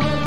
for